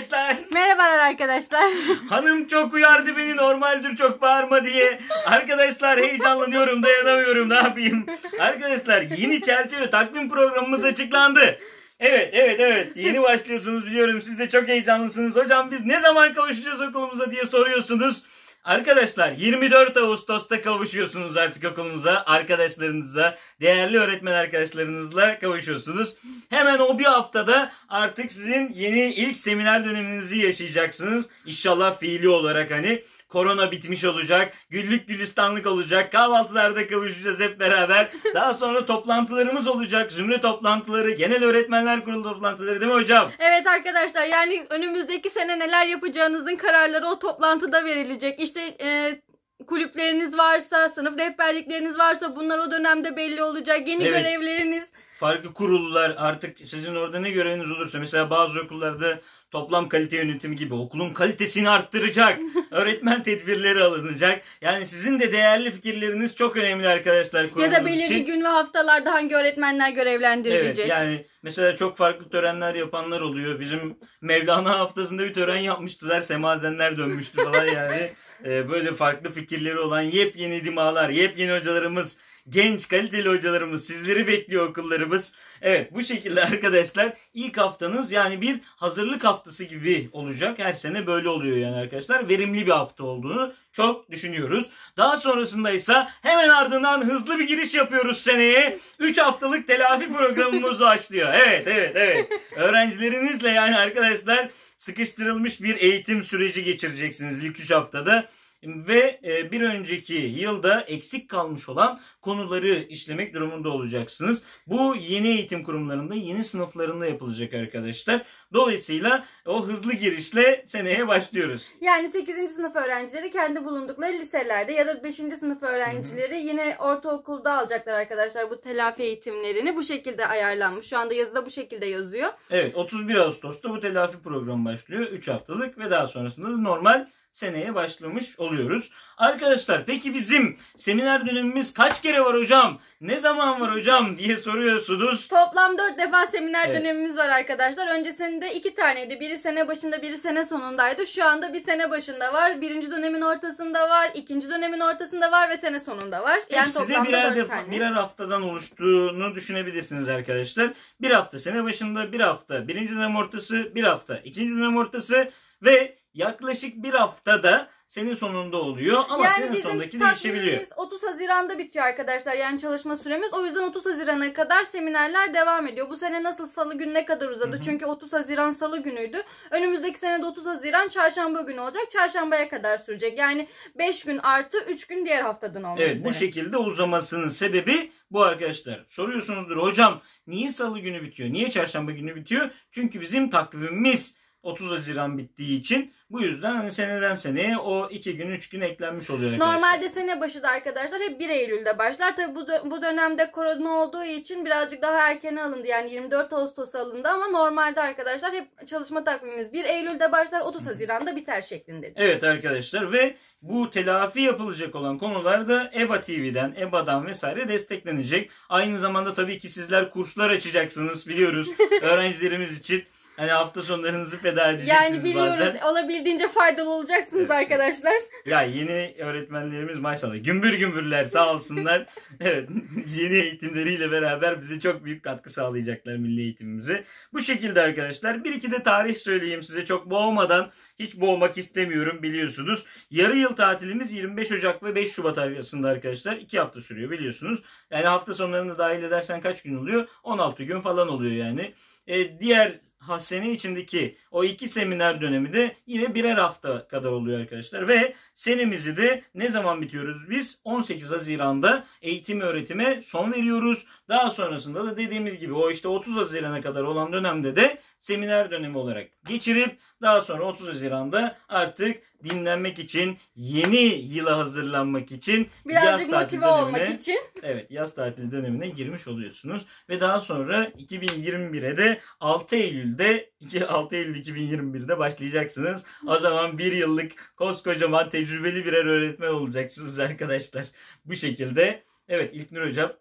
arkadaşlar. Merhabalar arkadaşlar. Hanım çok uyardı beni normaldir çok bağırma diye. Arkadaşlar heyecanlanıyorum dayanamıyorum ne yapayım. Arkadaşlar yeni çerçeve takvim programımız açıklandı. Evet evet evet yeni başlıyorsunuz biliyorum siz de çok heyecanlısınız. Hocam biz ne zaman kavuşacağız okulumuza diye soruyorsunuz. Arkadaşlar 24 Ağustos'ta kavuşuyorsunuz artık okulunuza, arkadaşlarınıza, değerli öğretmen arkadaşlarınızla kavuşuyorsunuz. Hemen o bir haftada artık sizin yeni ilk seminer döneminizi yaşayacaksınız. İnşallah fiili olarak hani korona bitmiş olacak, güllük gülistanlık olacak, kahvaltılarda kavuşacağız hep beraber. Daha sonra toplantılarımız olacak, zümre toplantıları, genel öğretmenler kurulu toplantıları değil mi hocam? Evet arkadaşlar yani önümüzdeki sene neler yapacağınızın kararları o toplantıda verilecek. İşte e, kulüpleriniz varsa, sınıf rehberlikleriniz varsa bunlar o dönemde belli olacak. Yeni Evet. görevleriniz. Farklı kurullar artık sizin orada ne göreviniz olursa mesela bazı okullarda toplam kalite yönetimi gibi okulun kalitesini arttıracak. öğretmen tedbirleri alınacak. Yani sizin de değerli fikirleriniz çok önemli arkadaşlar Ya da belirli için. gün ve haftalarda hangi öğretmenler görevlendirilecek. Evet yani mesela çok farklı törenler yapanlar oluyor. Bizim Mevlana haftasında bir tören yapmıştılar. Semazenler dönmüştü falan yani. Ee, böyle farklı fikirleri olan yepyeni dimalar, yepyeni hocalarımız, genç kaliteli hocalarımız sizleri bekliyor okullarımız. Evet bu şekilde arkadaşlar ilk haftanız yani bir hazırlık haftası gibi olacak. Her sene böyle oluyor yani arkadaşlar. Verimli bir hafta olduğunu çok düşünüyoruz. Daha sonrasında ise hemen ardından hızlı bir giriş yapıyoruz seneye. 3 haftalık telafi programımız başlıyor. Evet evet evet. Öğrencilerinizle yani arkadaşlar sıkıştırılmış bir eğitim süreci geçireceksiniz ilk 3 haftada. Ve e, bir önceki yılda eksik kalmış olan konuları işlemek durumunda olacaksınız. Bu yeni eğitim kurumlarında, yeni sınıflarında yapılacak arkadaşlar. Dolayısıyla o hızlı girişle seneye başlıyoruz. Yani 8. sınıf öğrencileri kendi bulundukları liselerde ya da 5. sınıf öğrencileri yine ortaokulda alacaklar arkadaşlar bu telafi eğitimlerini. Bu şekilde ayarlanmış. Şu anda yazıda bu şekilde yazıyor. Evet 31 Ağustos'ta bu telafi programı başlıyor. 3 haftalık ve daha sonrasında da normal seneye başlamış oluyoruz. Arkadaşlar peki bizim seminer dönemimiz kaç kere var hocam? Ne zaman var hocam diye soruyorsunuz. Toplam 4 defa seminer Evet. dönemimiz var arkadaşlar. Öncesinde 2 taneydi. Biri sene başında biri sene sonundaydı. Şu anda bir sene başında var. Birinci dönemin ortasında var. ikinci dönemin ortasında var ve sene sonunda var. Yani Hepsi de toplamda birer, 4 defa, tane. birer haftadan oluştuğunu düşünebilirsiniz arkadaşlar. Bir hafta sene başında, bir hafta birinci dönem ortası, bir hafta ikinci dönem ortası ve yaklaşık bir hafta da senin sonunda oluyor. Ama yani senin sonundaki değişebiliyor. takvimimiz 30 Haziran'da bitiyor arkadaşlar. Yani çalışma süremiz. O yüzden 30 Haziran'a kadar seminerler devam ediyor. Bu sene nasıl salı gününe kadar uzadı. Hı hı. Çünkü 30 Haziran salı günüydü. Önümüzdeki sene de 30 Haziran çarşamba günü olacak. Çarşambaya kadar sürecek. Yani 5 gün artı 3 gün diğer haftadan olmak Evet bu üzere. şekilde uzamasının sebebi bu arkadaşlar. Soruyorsunuzdur hocam niye salı günü bitiyor? Niye çarşamba günü bitiyor? Çünkü bizim takvimimiz 30 Haziran bittiği için bu yüzden hani seneden seneye o 2 gün 3 gün eklenmiş oluyor arkadaşlar. Normalde sene başı da arkadaşlar hep 1 Eylül'de başlar. Tabi bu, bu dönemde korona olduğu için birazcık daha erkene alındı. Yani 24 Ağustos alındı ama normalde arkadaşlar hep çalışma takvimimiz 1 Eylül'de başlar 30 Haziran'da biter şeklinde. Evet arkadaşlar ve bu telafi yapılacak olan konular da EBA TV'den, EBA'dan vesaire desteklenecek. Aynı zamanda tabii ki sizler kurslar açacaksınız biliyoruz öğrencilerimiz için. Hani hafta sonlarınızı feda edeceksiniz Yani biliyoruz bazen. olabildiğince faydalı olacaksınız Evet. arkadaşlar. Ya yeni öğretmenlerimiz maşallah gümbür gümbürler sağ olsunlar. evet yeni eğitimleriyle beraber bize çok büyük katkı sağlayacaklar milli eğitimimize. Bu şekilde arkadaşlar bir iki de tarih söyleyeyim size çok boğmadan hiç boğmak istemiyorum biliyorsunuz. Yarı yıl tatilimiz 25 Ocak ve 5 Şubat arasında arkadaşlar 2 hafta sürüyor biliyorsunuz. Yani hafta sonlarını dahil edersen kaç gün oluyor? 16 gün falan oluyor yani. Ee, diğer sene içindeki o iki seminer dönemi de yine birer hafta kadar oluyor arkadaşlar. Ve senemizi de ne zaman bitiyoruz biz? 18 Haziran'da eğitim öğretime son veriyoruz. Daha sonrasında da dediğimiz gibi o işte 30 Haziran'a kadar olan dönemde de seminer dönemi olarak geçirip daha sonra 30 Haziran'da artık dinlenmek için yeni yıla hazırlanmak için Birazcık yaz motive olmak dönemine- için. Evet yaz tatili dönemine girmiş oluyorsunuz. Ve daha sonra 2021'e de 6 Eylül'de 2 6 Eylül 2021'de başlayacaksınız. O zaman bir yıllık koskocaman tecrübeli birer öğretmen olacaksınız arkadaşlar. Bu şekilde. Evet İlknur Hocam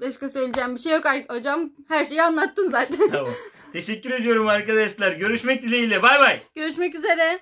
Başka söyleyeceğim bir şey yok hocam. Her şeyi anlattın zaten. tamam. Teşekkür ediyorum arkadaşlar. Görüşmek dileğiyle. Bay bay. Görüşmek üzere.